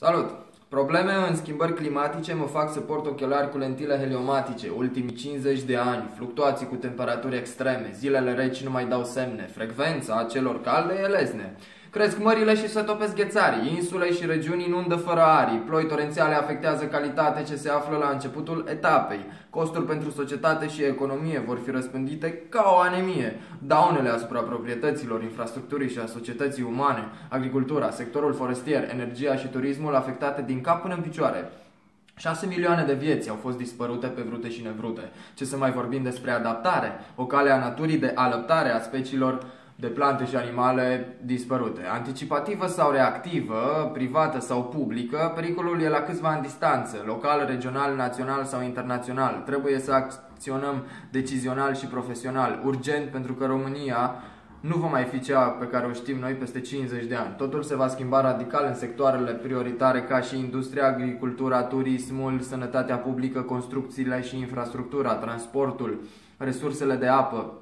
Salut! Probleme în schimbări climatice mă fac să port ochelari cu lentile heliomatice. Ultimii 50 de ani, fluctuații cu temperaturi extreme, zilele reci nu mai dau semne, frecvența celor calde e lesne. Cresc mările și se topesc ghețarii, insule și regiuni inundă fără arii, ploi torențiale afectează calitate ce se află la începutul etapei. Costuri pentru societate și economie vor fi răspândite ca o anemie. Daunele asupra proprietăților, infrastructurii și a societății umane, agricultura, sectorul forestier, energia și turismul afectate din cap până în picioare. 6 milioane de vieți au fost dispărute pe vrute și nevrute. Ce să mai vorbim despre adaptare, o cale a naturii de alăptare a speciilor de plante și animale dispărute. Anticipativă sau reactivă, privată sau publică, pericolul e la câțiva în distanță, local, regional, național sau internațional. Trebuie să acționăm decizional și profesional, urgent, pentru că România nu va mai fi cea pe care o știm noi peste 50 de ani. Totul se va schimba radical în sectoarele prioritare ca și industria, agricultura, turismul, sănătatea publică, construcțiile și infrastructura, transportul, resursele de apă,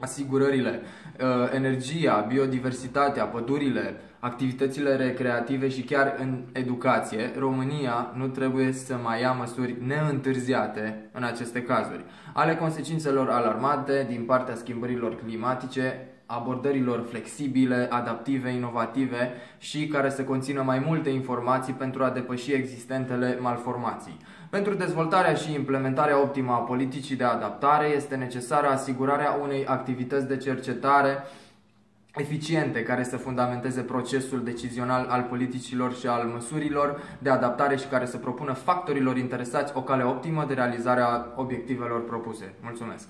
asigurările, uh, energia, biodiversitatea, pădurile, activitățile recreative și chiar în educație, România nu trebuie să mai ia măsuri neîntârziate în aceste cazuri. Ale consecințelor alarmante din partea schimbărilor climatice, abordărilor flexibile, adaptive, inovative și care să conțină mai multe informații pentru a depăși existentele malformații. Pentru dezvoltarea și implementarea optimă a politicii de adaptare este necesară asigurarea unei activități de cercetare eficiente care să fundamenteze procesul decizional al politicilor și al măsurilor de adaptare și care să propună factorilor interesați o cale optimă de realizare a obiectivelor propuse. Mulțumesc!